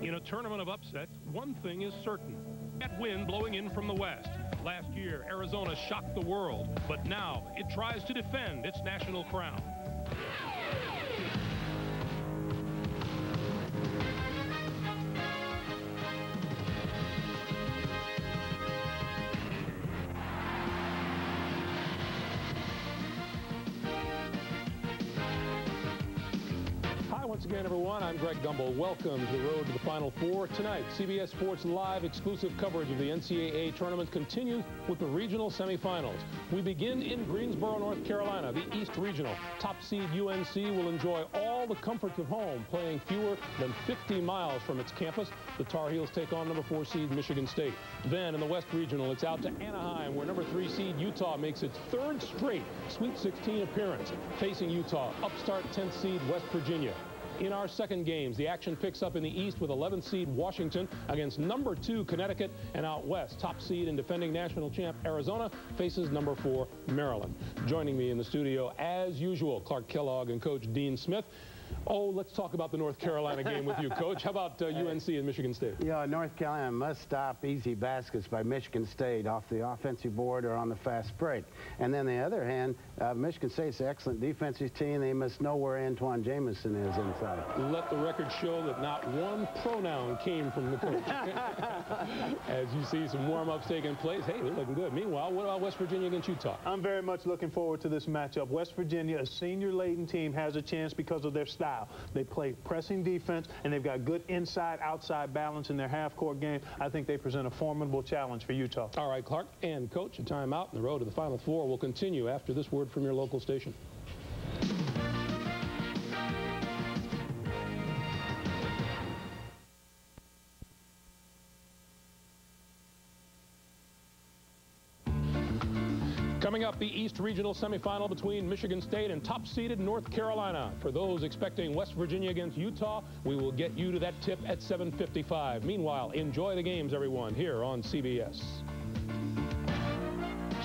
In a tournament of upsets, one thing is certain. That wind blowing in from the west. Last year, Arizona shocked the world, but now it tries to defend its national crown. Greg Gumbel. Welcome to the road to the Final Four. Tonight, CBS Sports Live exclusive coverage of the NCAA tournament continues with the regional semifinals. We begin in Greensboro, North Carolina, the East Regional. Top seed UNC will enjoy all the comforts of home, playing fewer than 50 miles from its campus. The Tar Heels take on number four seed Michigan State. Then in the West Regional, it's out to Anaheim, where number three seed Utah makes its third straight Sweet 16 appearance, facing Utah, upstart 10th seed West Virginia. In our second games, the action picks up in the East with 11th seed Washington against number two Connecticut, and out West, top seed and defending national champ Arizona faces number four Maryland. Joining me in the studio, as usual, Clark Kellogg and Coach Dean Smith. Oh, let's talk about the North Carolina game with you, Coach. How about uh, UNC and Michigan State? Yeah, North Carolina must stop easy baskets by Michigan State off the offensive board or on the fast break. And then the other hand, uh, Michigan State's an excellent defensive team. They must know where Antawn Jamison is inside. Let the record show that not one pronoun came from the coach. As you see some warm-ups taking place, hey, they're looking good. Meanwhile, what about West Virginia against Utah? I'm very much looking forward to this matchup. West Virginia, a senior-laden team, has a chance because of their style. They play pressing defense, and they've got good inside-outside balance in their half-court game. I think they present a formidable challenge for Utah. All right, Clark and Coach, a timeout, and the road to the Final Four will continue after this word from your local station. Coming up, the East Regional semifinal between Michigan State and top-seeded North Carolina. For those expecting West Virginia against Utah, we will get you to that tip at 7.55. Meanwhile, enjoy the games, everyone, here on CBS.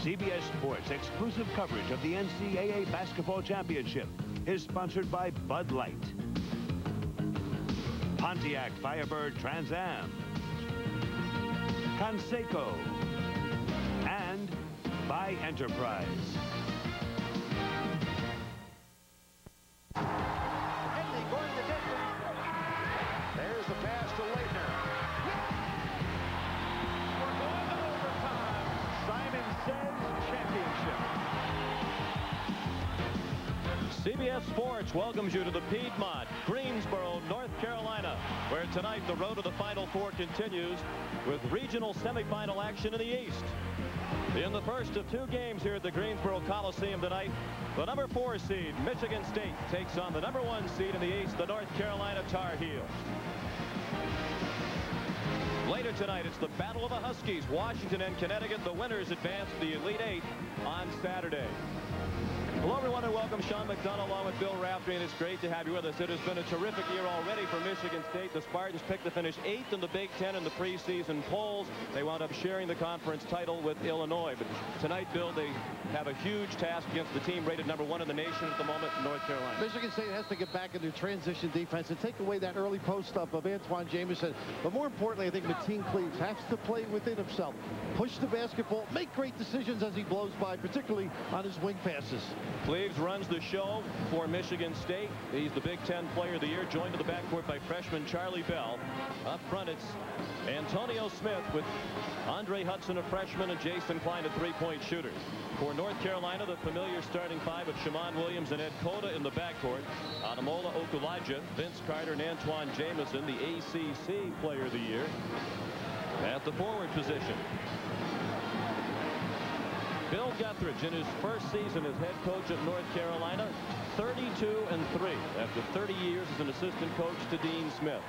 CBS Sports exclusive coverage of the NCAA Basketball Championship is sponsored by Bud Light, Pontiac Firebird Trans Am, Conseco, by Enterprise. Henley going the distance. There's the pass to Laettner. We're going to overtime. Simon says championship. CBS Sports welcomes you to the Piedmont, Greensboro, North Carolina, where tonight the road to the Final Four continues with regional semifinal action in the East. In the first of two games here at the Greensboro Coliseum tonight, the number four seed, Michigan State, takes on the number one seed in the East, the North Carolina Tar Heels. Later tonight, it's the Battle of the Huskies. Washington and Connecticut, the winners advance to the Elite Eight on Saturday. Hello, everyone, and welcome. Sean McDonough along with Bill Raftery, and it's great to have you with us. It has been a terrific year already for Michigan State. The Spartans picked to finish eighth in the Big Ten in the preseason polls. They wound up sharing the conference title with Illinois. But tonight, Bill, they have a huge task against the team rated number one in the nation at the moment, North Carolina. Michigan State has to get back into transition defense and take away that early post up of Antawn Jamison. But more importantly, I think Mateen Cleaves has to play within himself. Push the basketball, make great decisions as he blows by, particularly on his wing passes. Cleaves runs the show for Michigan State. He's the Big Ten Player of the Year, joined to the backcourt by freshman Charlie Bell. Up front, it's Antonio Smith with Andre Hudson, a freshman, and Jason Klein, a three-point shooter. For North Carolina, the familiar starting five of Shammond Williams and Ed Cota in the backcourt. Ademola Okulaja, Vince Carter, and Antawn Jamison, the ACC Player of the Year. At the forward position, Bill Guthridge in his first season as head coach at North Carolina, 32 and 3 after 30 years as an assistant coach to Dean Smith.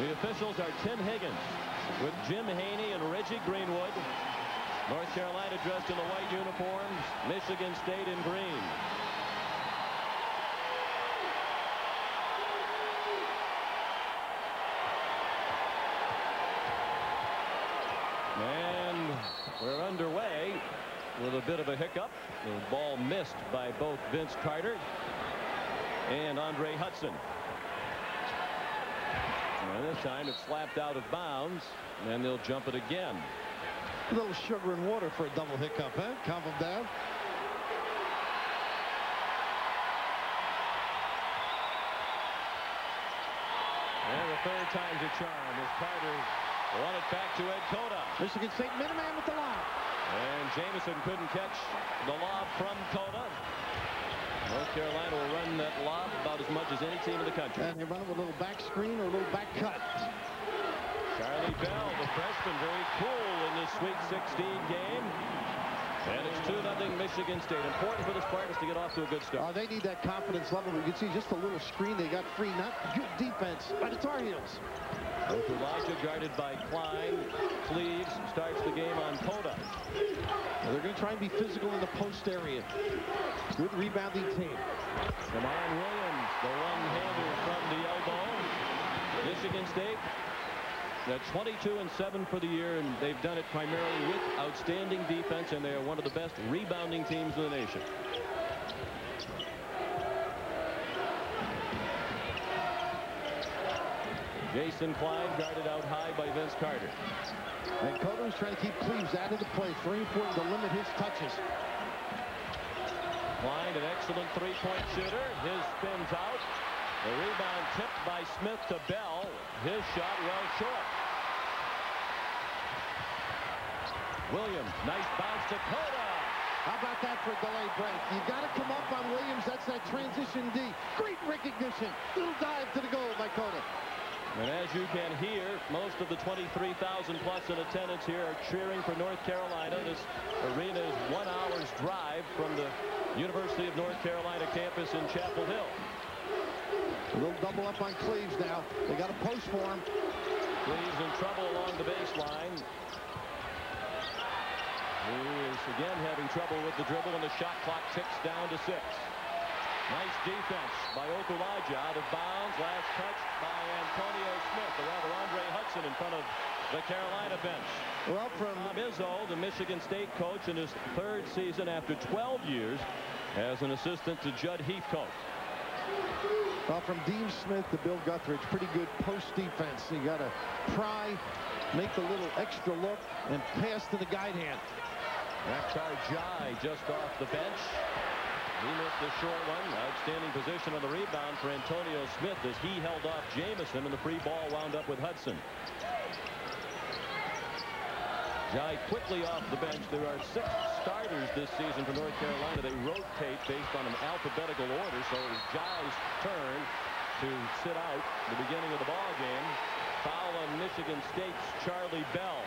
The officials are Tim Higgins with Jim Haney and Reggie Greenwood. North Carolina dressed in the white uniforms, Michigan State in green. And we're underway with a bit of a hiccup. The ball missed by both Vince Carter and Andre Hudson. And this time. It's slapped out of bounds, and they'll jump it again. A little sugar and water for a double hiccup, huh? Calm them down. And the third time's a charm as Carter won it back to Ed Cota. Michigan State Minuteman with the lob. And Jamison couldn't catch the lob from Cota. North Carolina will run that lob about as much as any team in the country. And they run it with a little back screen or a little back cut. Charlie Bell, the freshman, very cool in this Sweet 16 game. And it's 2-0 Michigan State. Important for the Spartans to get off to a good start. Oh, they need that confidence level. You can see just a little screen. They got free. Not good defense by the Tar Heels. Elijah guarded by Klein. Cleaves starts the game on Cota. Well, they're going to try and be physical in the post area. Good rebounding team. Shammond Williams, the one-hander from the elbow. Michigan State at 22 and 7 for the year, and they've done it primarily with outstanding defense, and they are one of the best rebounding teams in the nation. Jason Klein guarded out high by Vince Carter. And Cota is trying to keep Cleaves out of the play. Very important to limit his touches. Klein, an excellent three-point shooter. His spins out. The rebound tipped by Smith to Bell. His shot well short. Williams, nice bounce to Cota. How about that for a delayed break? You got to come up on Williams. That's that transition D. Great recognition. Little dive to the goal by Cota. And as you can hear, most of the 23,000 plus in attendance here are cheering for North Carolina. This arena is one hour's drive from the University of North Carolina campus in Chapel Hill. A little double up on Cleaves now. They got a post for him. Cleaves in trouble along the baseline. He is again having trouble with the dribble, and the shot clock ticks down to six. Nice defense by Okulaja out of bounds. Last touch by Antonio Smith, or rather Andre Hudson in front of the Carolina bench. Well, from Tom Izzo, the Michigan State coach in his third season after 12 years as an assistant to Jud Heathcote. Well, from Dean Smith to Bill Guthridge, pretty good post defense. You got to pry, make a little extra look, and pass to the guide hand. Makhtar N'Diaye just off the bench. He missed the short one. Outstanding position on the rebound for Antonio Smith as he held off Jamison, and the free ball wound up with Hudson. N'Diaye quickly off the bench. There are six starters this season for North Carolina. They rotate based on an alphabetical order, so it was N'Diaye's turn to sit out the beginning of the ball game. Foul on Michigan State's Charlie Bell.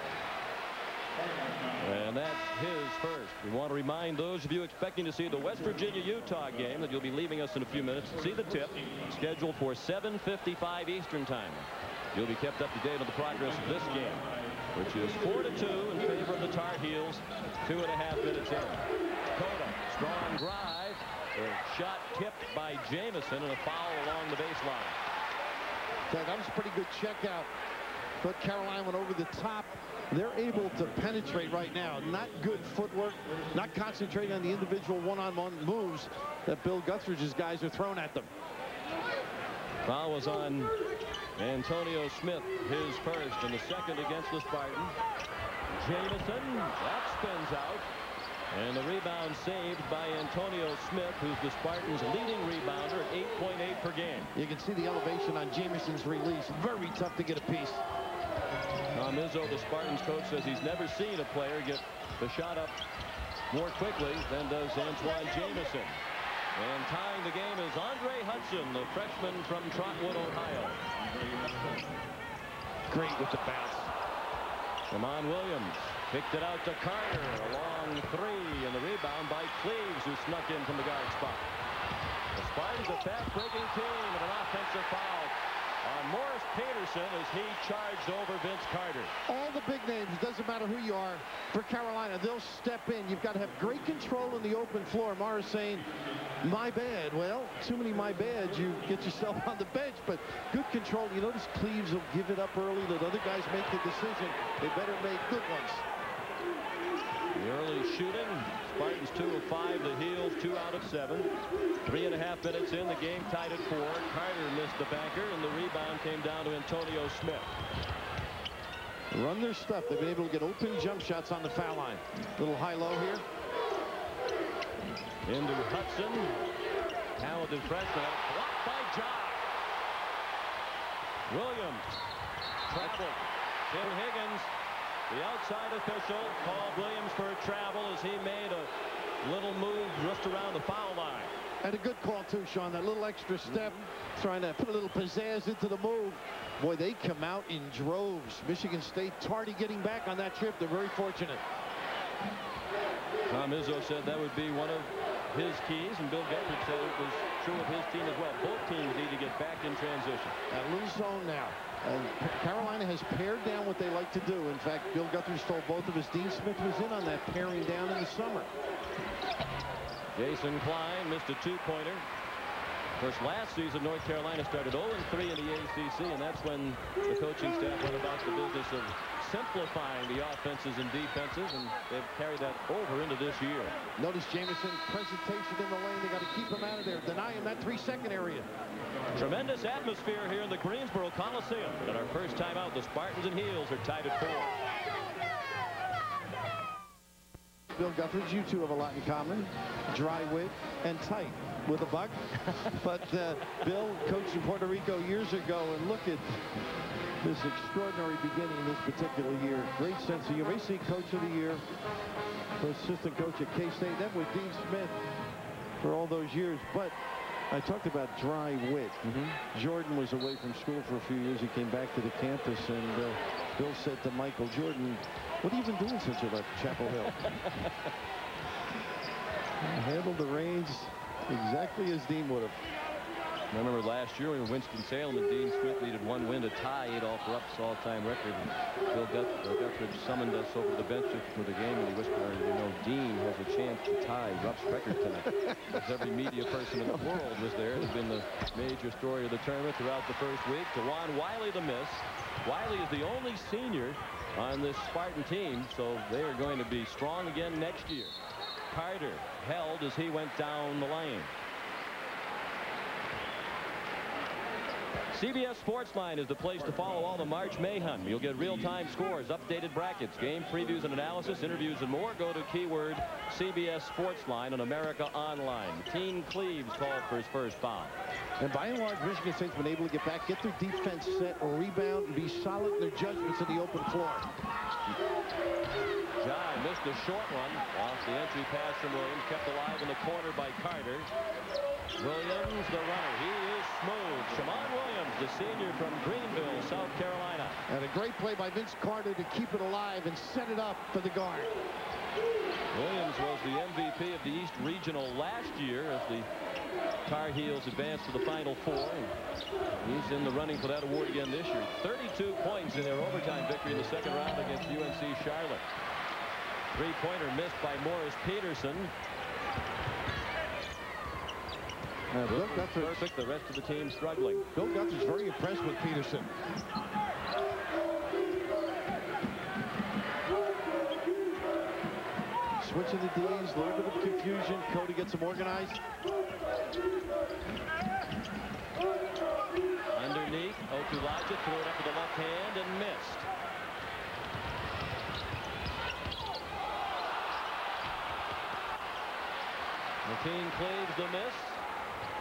And that's his first. We want to remind those of you expecting to see the West Virginia-Utah game that you'll be leaving us in a few minutes. To see the tip scheduled for 7.55 Eastern Time. You'll be kept up to date on the progress of this game, which is 4 to 2 in favor of the Tar Heels. Two and a half minutes in. Cota, strong drive. A shot tipped by Jamison and a foul along the baseline. That was a pretty good check out. But Carolina went over the top. They're able to penetrate right now. Not good footwork, not concentrating on the individual one-on-one -on -one moves that Bill Guthridge's guys are throwing at them. Foul was on Antonio Smith, his first, and the second against the Spartans. Jamison, that spins out. And the rebound saved by Antonio Smith, who's the Spartans' leading rebounder at 8.8 .8 per game. You can see the elevation on Jamison's release. Very tough to get a piece. Tom Izzo, the Spartans coach, says he's never seen a player get the shot up more quickly than does Antawn Jamison. And tying the game is Andre Hudson, the freshman from Trotwood, Ohio. Great with the bounce. Shammond Williams picked it out to Carter. A long three, and the rebound by Cleaves, who snuck in from the guard spot. The Spartans a fast-breaking team and an offensive foul Morris Peterson as he charged over Vince Carter. All the big names, it doesn't matter who you are, for Carolina, they'll step in. You've got to have great control in the open floor. Morris saying, my bad. Well, too many my bads, you get yourself on the bench, but good control. You notice Cleaves will give it up early. Let other guys make the decision. They better make good ones. The early shooting, Spartans two of five, the Heels two out of seven. Three and a half minutes in, the game tied at four. Carter missed the banker, and the rebound came down to Antonio Smith. Run their stuff. They've been able to get open jump shots on the foul line. Little high-low here. Into Hudson. Talented freshman. Blocked by John. Williams. Travel. Tim Higgins. The outside official called Williams for a travel as he made a little move just around the foul line. And a good call, too, Sean. That little extra step, trying to put a little pizzazz into the move. Boy, they come out in droves. Michigan State, tardy getting back on that trip. They're very fortunate. Tom Izzo said that would be one of his keys, and Bill Guthridge said it was true of his team as well. Both teams need to get back in transition. A little zone now. And Carolina has pared down what they like to do. In fact, Bill Guthridge told both of us Dean Smith was in on that paring down in the summer. Jason Klein missed a two-pointer. Of course, last season, North Carolina started 0-3 in the ACC, and that's when the coaching staff went about the business of simplifying the offenses and defenses, and they've carried that over into this year. Notice Jamison presentation in the lane. They got to keep him out of there. Deny him that three-second area. Tremendous atmosphere here in the Greensboro Coliseum. And our first time out, the Spartans and Heels are tied at four. Bill Guthridge, you two have a lot in common. Dry wit and tight with a buck. but uh, Bill coached in Puerto Rico years ago, and look at this extraordinary beginning this particular year. Great sense of humor. AC Coach of the Year, assistant coach at K-State, then with Dean Smith for all those years. But I talked about dry wit. Mm -hmm. Jordan was away from school for a few years. He came back to the campus, and uh, Bill said to Michael Jordan, what have you been doing since you left Chapel Hill? handled the reins exactly as Dean would have. I remember last year when Winston-Salem and Dean Smith needed one win to tie Adolph Rupp's all-time record. Bill Guthridge summoned us over to the bench for the game, and he whispered, you know, Dean has a chance to tie Rupp's record tonight. Because every media person in the world was there. It's been the major story of the tournament throughout the first week. DuJuan Wiley the miss. Wiley is the only senior on this Spartan team, so they are going to be strong again next year. Carter held as he went down the lane. CBS Sports Line is the place to follow all the March mayhem. You'll get real-time scores, updated brackets, game previews and analysis, interviews and more. Go to keyword CBS Sports Line on America Online. Teen Cleaves called for his first foul. And by and large, Michigan State's been able to get back, get their defense set, rebound, and be solid in their judgments in the open floor. A short one off the entry pass from Williams, kept alive in the corner by Carter. Williams, the runner. He is smooth. Shammond Williams, the senior from Greenville, South Carolina. And a great play by Vince Carter to keep it alive and set it up for the guard. Williams was the MVP of the East Regional last year as the Tar Heels advanced to the Final Four. He's in the running for that award again this year. 32 points in their overtime victory in the second round against UNC Charlotte. Three-pointer missed by Morris Peterson. Uh, Bill Guthridge, perfect. The rest of the team struggling. Bill Guthridge's very impressed with Peterson. Switching the D's, a little bit of confusion. Cota gets them organized. Underneath, Okulaja threw it up with the left hand and missed. Mateen Cleaves the miss.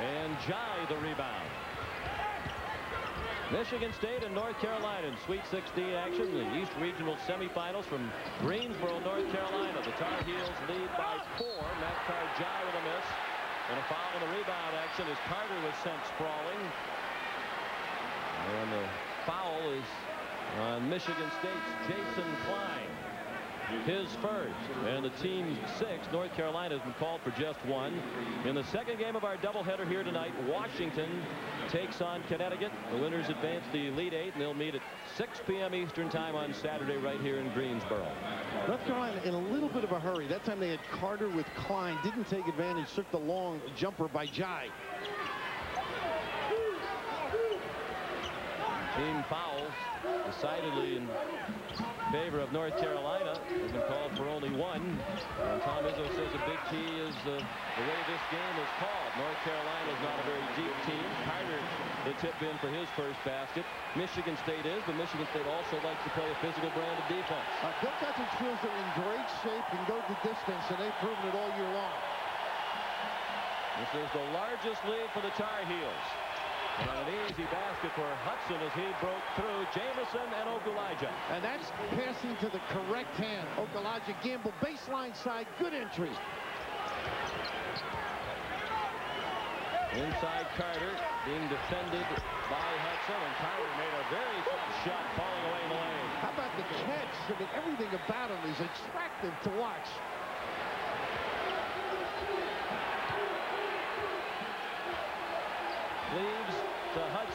And N'Diaye the rebound. Michigan State and North Carolina in Sweet 16 action. The East Regional semifinals from Greensboro, North Carolina. The Tar Heels lead by four. Makhtar N'Diaye with a miss. And a foul in the rebound action as Carter was sent sprawling. And the foul is on Michigan State's Jason Klein his first. And the team six, North Carolina, has been called for just one. In the second game of our doubleheader here tonight, Washington takes on Connecticut. The winners advance the Elite Eight, and they'll meet at 6 p.m. Eastern Time on Saturday right here in Greensboro. North Carolina in a little bit of a hurry. That time they had Carter with Klein. Didn't take advantage. Took the long jumper by N'Diaye. Team fouls decidedly in favor of North Carolina Has been called for only one. And Tom Izzo says a big key is uh, the way this game is called. North Carolina is not a very deep team. Carter the tip in for his first basket. Michigan State is, but Michigan State also likes to play a physical brand of defense. Uh, Bill Guthridge feels they're in great shape and go the distance, and they've proven it all year long. This is the largest lead for the Tar Heels. And an easy basket for Hudson as he broke through Jamison and Okulaja. And that's passing to the correct hand. Okulaja Gamble baseline side, good entry. Inside Carter being defended by Hudson and Carter made a very tough shot falling away in the lane. How about the catch? I mean, everything about him is attractive to watch. Leaves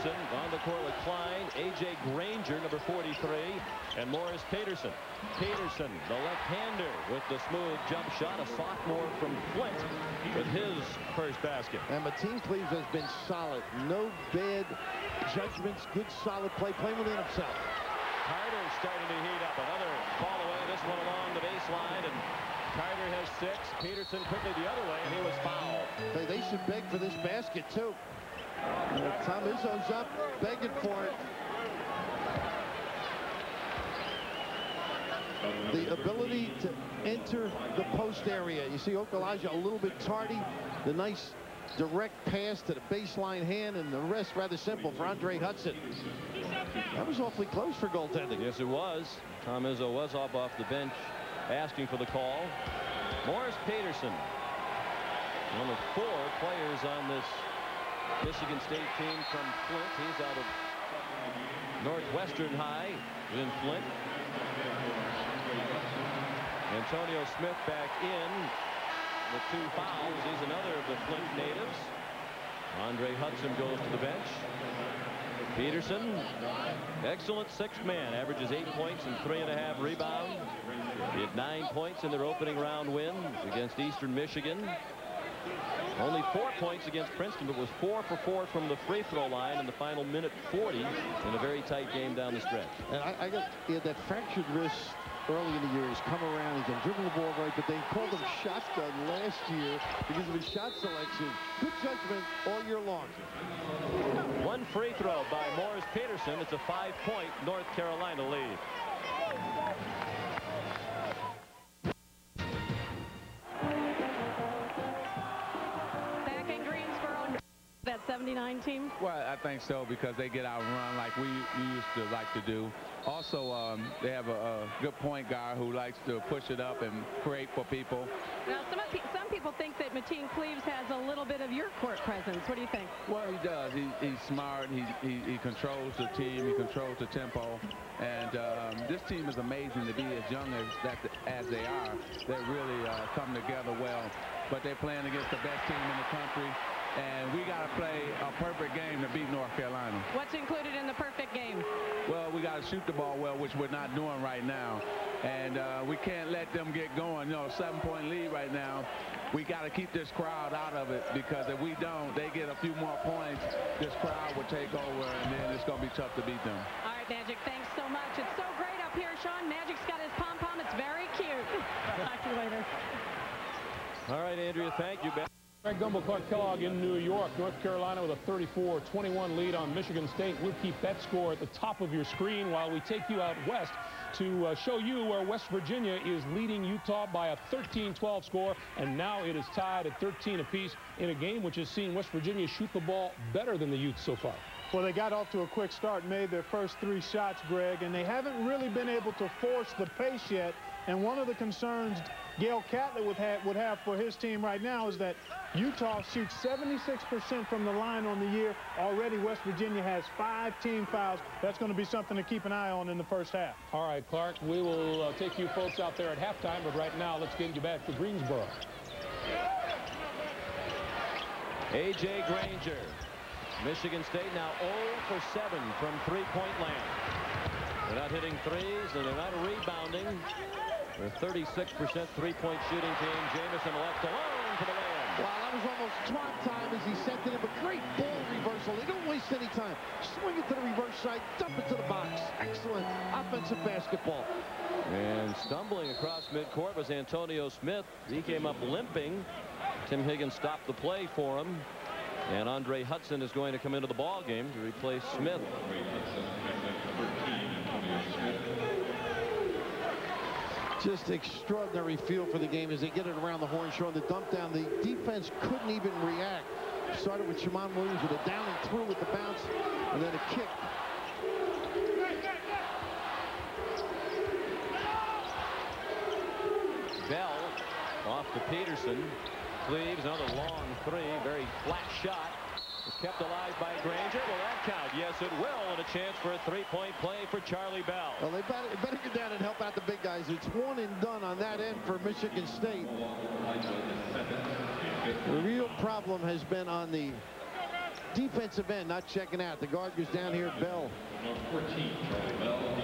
to Hudson. On the court with Klein, A.J. Granger, number 43, and Morris Peterson. Peterson, the left-hander, with the smooth jump shot. A sophomore from Flint with his first basket. And Mateen Cleaves has been solid. No bad judgments, good solid play, playing within himself. Carter starting to heat up. Another fall away. This one along the baseline. And Carter has six. Peterson quickly the other way, and he was fouled. They, they should beg for this basket, too. Tom Izzo's up, begging for it. The ability to enter the post area. You see Okulaja a little bit tardy. The nice direct pass to the baseline hand, and the rest rather simple for Andre Hudson. That was awfully close for goaltending. Yes, it was. Tom Izzo was up off the bench asking for the call. Morris Peterson, one of four players on this Michigan State team from Flint. He's out of Northwestern High in Flint. Antonio Smith back in with two fouls. He's another of the Flint natives. Andre Hudson goes to the bench. Peterson, excellent sixth man, averages eight points and three and a half rebounds. He had nine points in their opening round win against Eastern Michigan. Only four points against Princeton, but was four for four from the free throw line in the final minute 40 in a very tight game down the stretch. And I, I got he had that fractured wrist early in the year. He's come around. He can dribble the ball right, but they called him shotgun last year because of his shot selection. Good judgment all year long. One free throw by Morris Peterson. It's a five-point North Carolina lead. 79 team. Well, I think so because they get out and run like we, we used to like to do. Also, um, they have a, a, good point guard who likes to push it up and create for people. Now, some, some people think that Mateen Cleaves has a little bit of your court presence. What do you think? Well, he does. He, he's smart. He, he, he, controls the team. He controls the tempo. And um, this team is amazing to be as young as, that, as they are. They really uh, come together well. But they're playing against the best team in the country and we got to play a perfect game to beat North Carolina. What's included in the perfect game? Well, we got to shoot the ball well, which we're not doing right now. And uh, we can't let them get going. You know, seven-point lead right now. We got to keep this crowd out of it because if we don't, they get a few more points, this crowd will take over, and then it's going to be tough to beat them. All right, Magic, thanks so much. It's so great up here, Sean. Magic's got his pom-pom. It's very cute. Talk to you later. All right, Andrea, thank you. Greg Gumbel, Clark Kellogg in New York. North Carolina with a 34-21 lead on Michigan State. We'll keep that score at the top of your screen while we take you out west to uh, show you where West Virginia is leading Utah by a 13-12 score, and now it is tied at 13 apiece in a game which has seen West Virginia shoot the ball better than the Utes so far. Well, they got off to a quick start, made their first three shots, Greg, and they haven't really been able to force the pace yet. And one of the concerns Gale Catlett would have, would have for his team right now is that Utah shoots 76% from the line on the year. Already West Virginia has five team fouls. That's going to be something to keep an eye on in the first half. All right, Clark, we will uh, take you folks out there at halftime, but right now let's get you back to Greensboro. A.J. Granger. Michigan State now 0 for 7 from three-point land. They're not hitting threes, and they're not rebounding. They're 36% three-point shooting team. Jamison left alone for the win. Wow, that was almost twat time as he sent it in, but great ball reversal. They don't waste any time. Swing it to the reverse side, dump it to the box. Excellent offensive basketball. And stumbling across midcourt was Antonio Smith. He came up limping. Tim Higgins stopped the play for him. And Andre Hudson is going to come into the ball game to replace Smith. Just extraordinary feel for the game as they get it around the horn, showing the dump down. The defense couldn't even react. Started with Shammond Williams with a down and through with the bounce, and then a kick. Bell off to Peterson. Cleaves another long three. Very flat shot. Kept alive by Granger. Will that count? Yes, it will. And a chance for a three-point play for Charlie Bell. Well, they better, better get down and help out the big guys. It's one and done on that end for Michigan State. The real problem has been on the defensive end, not checking out. The guard goes down here, Bell.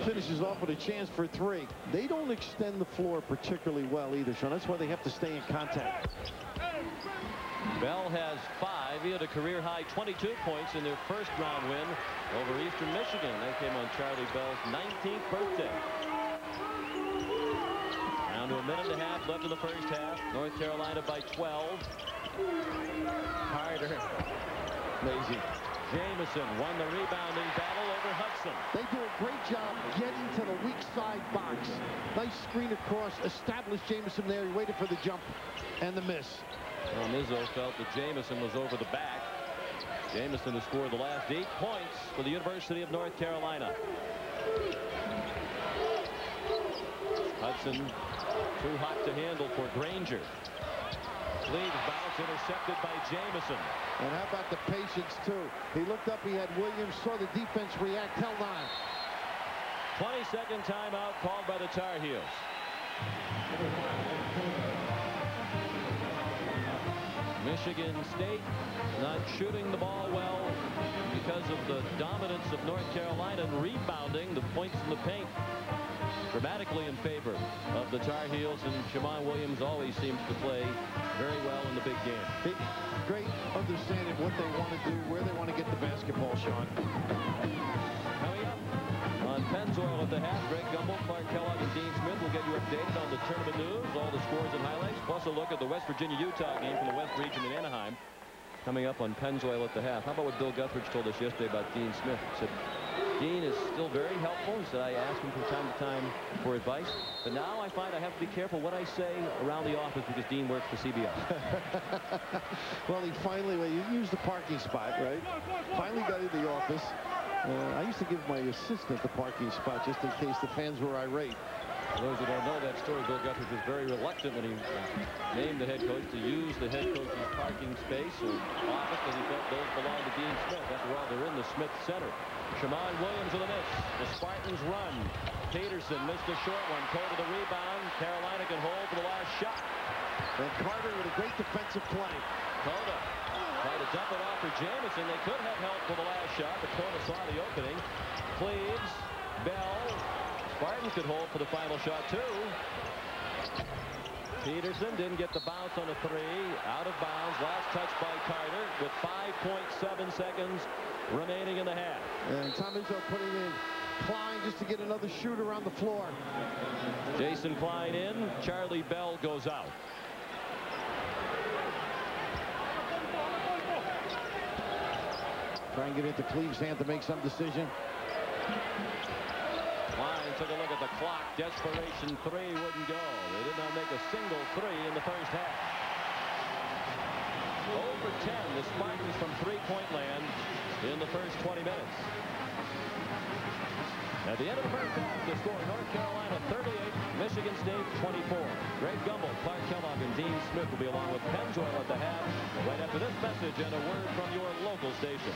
Finishes off with a chance for three. They don't extend the floor particularly well either, Sean. That's why they have to stay in contact. Bell has five. He had a career high 22 points in their first round win over Eastern Michigan. That came on Charlie Bell's 19th birthday. Down to a minute and a half left in the first half. North Carolina by 12. Carter. Amazing. Jamison won the rebounding battle over Hudson. They do a great job getting to the weak side box. Nice screen across. Established Jamison there. He waited for the jump and the miss. Well, Izzo felt that Jamison was over the back. Jamison has scored the last eight points for the University of North Carolina. Hudson too hot to handle for Granger. Cleaves bounce intercepted by Jamison. And how about the patience, too? He looked up, he had Williams, saw the defense react, held on. 20-second timeout called by the Tar Heels. Michigan State not shooting the ball well because of the dominance of North Carolina and rebounding the points in the paint dramatically in favor of the Tar Heels and Shammond Williams always seems to play very well in the big game. Great understanding what they want to do, where they want to get the basketball, Sean. On Pennzoil at the half, Greg Gumbel, Clark Kellogg, and Dean Smith will get you updated on the tournament news, all the scores and highlights, plus a look at the West Virginia-Utah game from the West region in Anaheim. Coming up on Pennzoil at the half. How about what Bill Guthridge told us yesterday about Dean Smith? He said, Dean is still very helpful. He said, I ask him from time to time for advice. But now I find I have to be careful what I say around the office because Dean works for CBS. well, he finally, well, you used the parking spot, right? Finally got in the office. Uh, I used to give my assistant the parking spot just in case the fans were irate. For those who don't know that story, Bill Guthridge was very reluctant when he named the head coach to use the head coach's parking space or office because he felt those belonged to Dean Smith. After all, they're in the Smith Center. Shammond Williams with a miss. The Spartans run. Peterson missed a short one. Cole to the rebound. Carolina can hold for the last shot. And Carter with a great defensive play. Cota tried to dump it for Jamison. They could have helped for the last shot, but Cota saw the opening. Cleaves, Bell. Spartans could hold for the final shot, too. Peterson didn't get the bounce on a three. Out of bounds. Last touch by Carter with 5.7 seconds remaining in the half. And Tom Izzo putting in Klein just to get another shooter on the floor. Jason Klein in. Charlie Bell goes out. Try and get it into Cleaves' hand to make some decision. Klein took a look at the clock. Desperation three wouldn't go. They did not make a single three in the first half. Over 10, the Spartans from three-point land in the first 20 minutes. At the end of the first half, the score, North Carolina 38, Michigan State 24. Greg Gumbel, Clark Kellogg, and Dean Smith will be along with Pennzoil at the half right after this message and a word from your local station.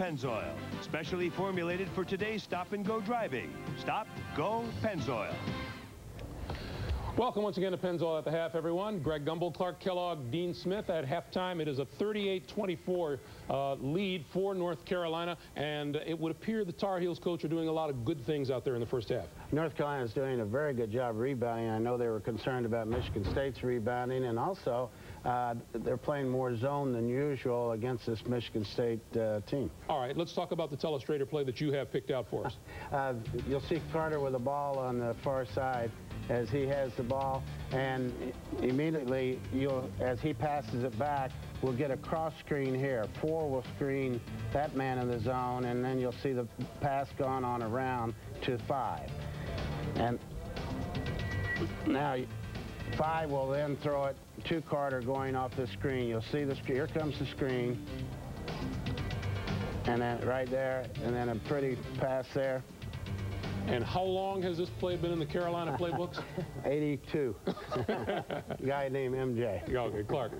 Pennzoil, specially formulated for today's stop-and-go driving. Stop, go, Pennzoil. Welcome once again to Pennzoil at the half, everyone. Greg Gumbel, Clark Kellogg, Dean Smith at halftime. It is a 38-24 uh, lead for North Carolina, and it would appear the Tar Heels coach are doing a lot of good things out there in the first half. North Carolina is doing a very good job rebounding. I know they were concerned about Michigan State's rebounding, and also uh, they're playing more zone than usual against this Michigan State uh, team. All right, let's talk about the telestrator play that you have picked out for us. Uh, you'll see Carter with the ball on the far side as he has the ball, and immediately, you'll, as he passes it back, we'll get a cross screen here. Four will screen that man in the zone, and then you'll see the pass gone on around to five. And now, five will then throw it to Carter going off the screen. You'll see the screen. here comes the screen, and then right there, and then a pretty pass there. And how long has this play been in the Carolina playbooks? 82. Guy named MJ. Okay, Clark.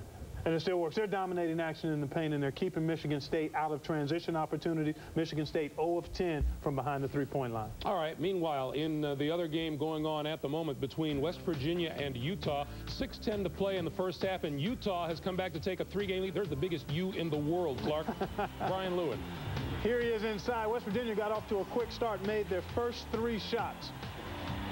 And it still works. They're dominating action in the paint, and they're keeping Michigan State out of transition opportunities. Michigan State 0 of 10 from behind the three-point line. All right. Meanwhile, in uh, the other game going on at the moment between West Virginia and Utah, 6-10 to play in the first half, and Utah has come back to take a three-game lead. They're the biggest U in the world, Clark. Brian Lewin. Here he is inside. West Virginia got off to a quick start, made their first three shots.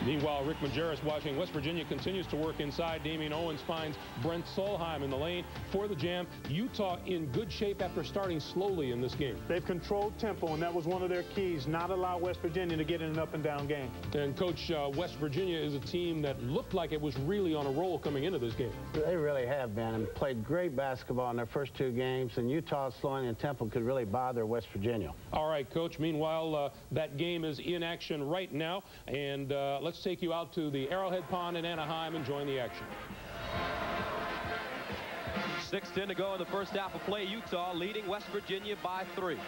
Meanwhile, Rick Majerus watching West Virginia continues to work inside. Damian Owens finds Brent Solheim in the lane for the jam. Utah in good shape after starting slowly in this game. They've controlled tempo, and that was one of their keys, not allow West Virginia to get in an up-and-down game. And, Coach, uh, West Virginia is a team that looked like it was really on a roll coming into this game. They really have been and played great basketball in their first two games, and Utah slowing in tempo could really bother West Virginia. All right, Coach. Meanwhile, uh, that game is in action right now, and uh, let's take you out to the Arrowhead Pond in Anaheim and join the action. 6-10 to go in the first half of play. Utah leading West Virginia by three.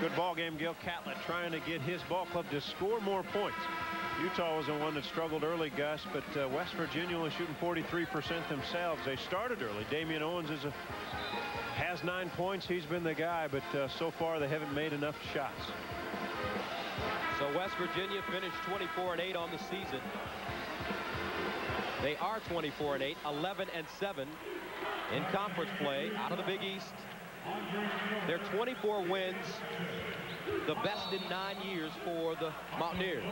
Good ball game, Gale Catlett trying to get his ball club to score more points. Utah was the one that struggled early, Gus, but uh, West Virginia was shooting 43% themselves. They started early. Damian Owens is a, has nine points. He's been the guy, but uh, so far they haven't made enough shots. So West Virginia finished 24 and 8 on the season. They are 24 and 8, 11 and 7 in conference play out of the Big East. Their 24 wins, the best in nine years for the Mountaineers.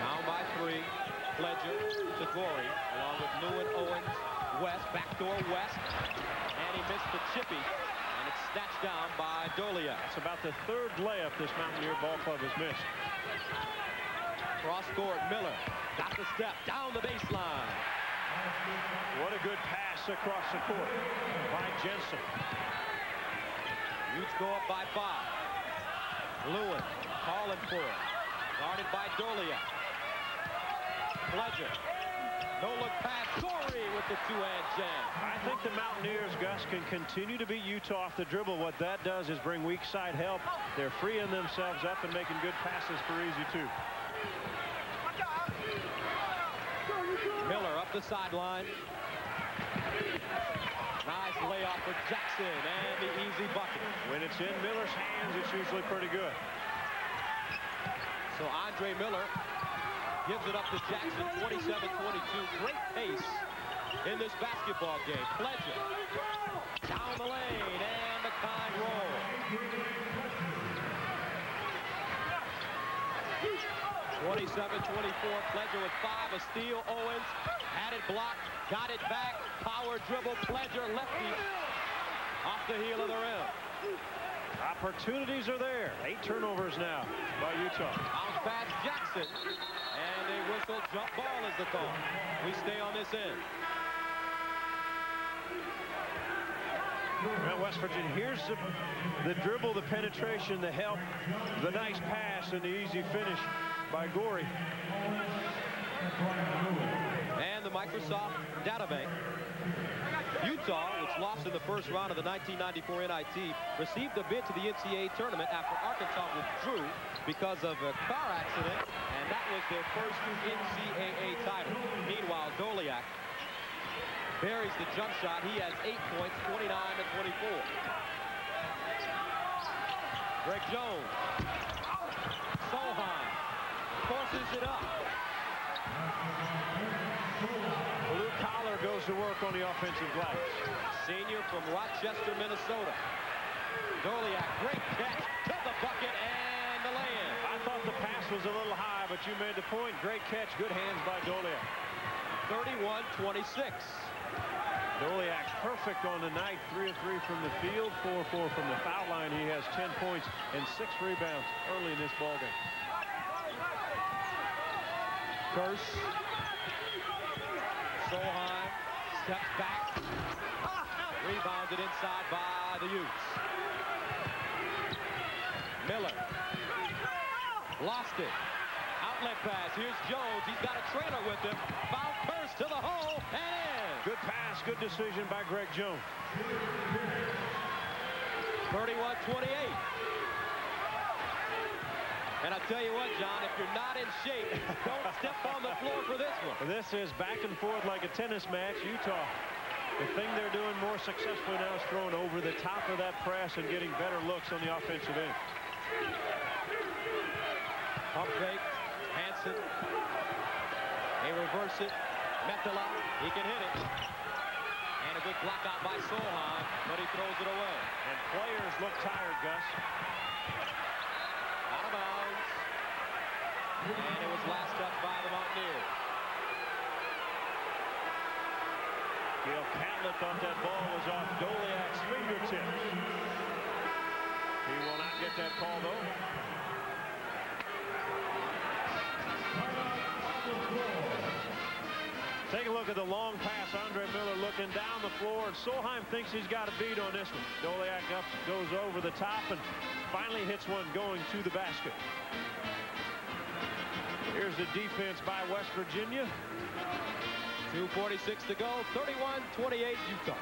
Down by three, Pledger to Goree, along with Lewin, Owens, West, backdoor West, and he missed the chippy, and it's snatched down by Doleac. It's about the third layup this Mountaineer ball club has missed. Cross court, Miller got the step down the baseline. What a good pass across the court by Jensen. Utes go up by five. Lewin calling for it. Guarded by Doleac. Pledger. No look pass. Goree with the two-hand jam. I think the Mountaineers, Gus, can continue to beat Utah off the dribble. What that does is bring weak side help. They're freeing themselves up and making good passes for easy two. Miller up the sideline. Nice layoff for Jackson and the easy bucket. When it's in Miller's hands, it's usually pretty good. So Andre Miller gives it up to Jackson, 27-22. Great pace in this basketball game. Pledger down the lane and the kind roll. 27-24, Pledger with five, a steal, Owens had it blocked, got it back, power dribble, Pledger, lefty, off the heel of the rim. Opportunities are there. Eight turnovers now by Utah. Bounce pass, Jackson, and a whistle jump ball is the call. We stay on this end. Well, West Virginia, here's the, the dribble, the penetration, the help, the nice pass, and the easy finish by Goree. And the Microsoft data bank. Utah, which lost in the first round of the 1994 NIT, received a bid to the NCAA tournament after Arkansas withdrew because of a car accident, and that was their first NCAA title. Meanwhile, Doleac buries the jump shot. He has eight points, 29 to 24. Greg Jones. Solheim forces it up. Blue collar goes to work on the offensive glass. Senior from Rochester, Minnesota. Doleac, great catch to the bucket and the lay-in. I thought the pass was a little high, but you made the point. Great catch, good hands by Doleac. 31-26. Doleac's perfect on the night. Three of three from the field, four four from the foul line. He has 10 points and six rebounds early in this ballgame. Kearse. Solheim steps back. Rebounded inside by the Utes. Miller. Lost it. Outlet pass. Here's Jones. He's got a trailer with him. Foul Kearse to the hole and in. Good pass, good decision by Greg Jones. 31-28. And I tell you what, John, if you're not in shape, don't step on the floor for this one. This is back and forth like a tennis match. Utah, the thing they're doing more successfully now is throwing over the top of that press and getting better looks on the offensive end. Pump fake. Hansen. They reverse it. Mottola. He can hit it. And a good block out by Solheim, but he throws it away. And players look tired, Gus. Out of bounds. And it was last up by the Mountaineers. Gale Catlett thought that ball was off Doleac's fingertips. He will not get that call, though. Take a look at the long pass. Andre Miller looking down the floor, Solheim thinks he's got a beat on this one. Doleac up, goes over the top and finally hits one going to the basket. Here's the defense by West Virginia. 2.46 to go. 31-28 Utah.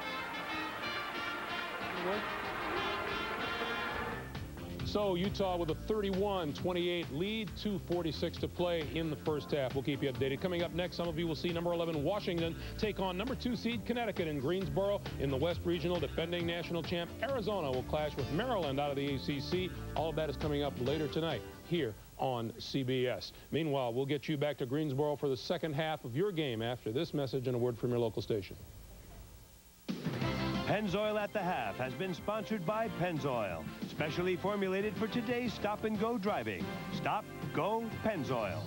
So Utah with a 31-28 lead, 2.46 to play in the first half. We'll keep you updated. Coming up next, some of you will see number 11 Washington take on number 2 seed Connecticut in Greensboro in the West Regional. Defending national champ Arizona will clash with Maryland out of the ACC. All of that is coming up later tonight here on CBS. Meanwhile, we'll get you back to Greensboro for the second half of your game after this message and a word from your local station. Pennzoil at the Half has been sponsored by Pennzoil, specially formulated for today's stop and go driving. Stop, go, Pennzoil.